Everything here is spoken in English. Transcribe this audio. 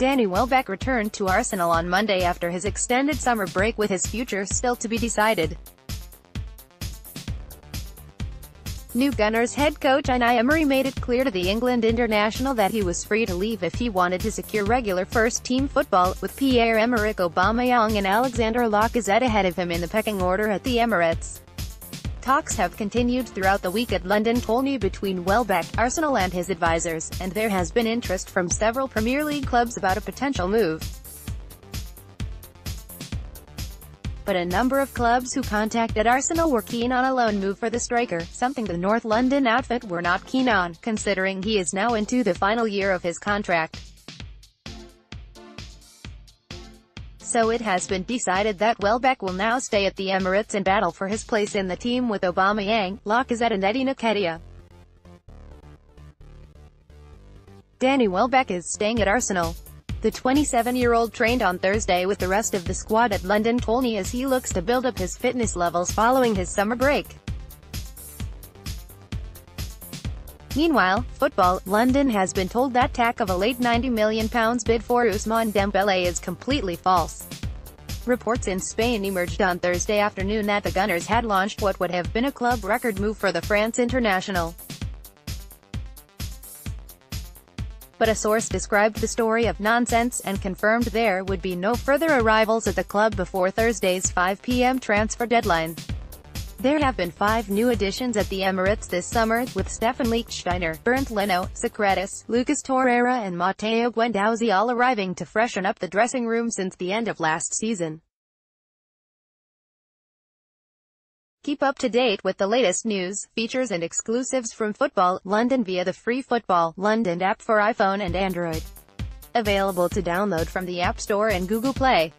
Danny Welbeck returned to Arsenal on Monday after his extended summer break with his future still to be decided. New Gunners head coach Unai Emery made it clear to the England international that he was free to leave if he wanted to secure regular first-team football, with Pierre-Emerick Aubameyang and Alexandre Lacazette ahead of him in the pecking order at the Emirates. Talks have continued throughout the week at London Colney between Welbeck, Arsenal and his advisors, and there has been interest from several Premier League clubs about a potential move. but a number of clubs who contacted Arsenal were keen on a loan move for the striker, something the North London outfit were not keen on, considering he is now into the final year of his contract. So it has been decided that Welbeck will now stay at the Emirates and battle for his place in the team with Aubameyang, Lacazette and Eddie Nketiah. Danny Welbeck is staying at Arsenal. The 27-year-old trained on Thursday with the rest of the squad at London Colney as he looks to build up his fitness levels following his summer break. Meanwhile, Football, London has been told that tack of a late £90 million bid for Ousmane Dembele is completely false. Reports in Spain emerged on Thursday afternoon that the Gunners had launched what would have been a club record move for the France international. but a source described the story of nonsense, and confirmed there would be no further arrivals at the club before Thursday's 5 p.m. transfer deadline. There have been five new additions at the Emirates this summer, with Stefan Lichtsteiner, Bernd Leno, Sokratis, Lucas Torreira and Matteo Guendouzi all arriving to freshen up the dressing room since the end of last season. Keep up to date with the latest news, features and exclusives from Football London via the free Football London app for iPhone and Android. Available to download from the App Store and Google Play.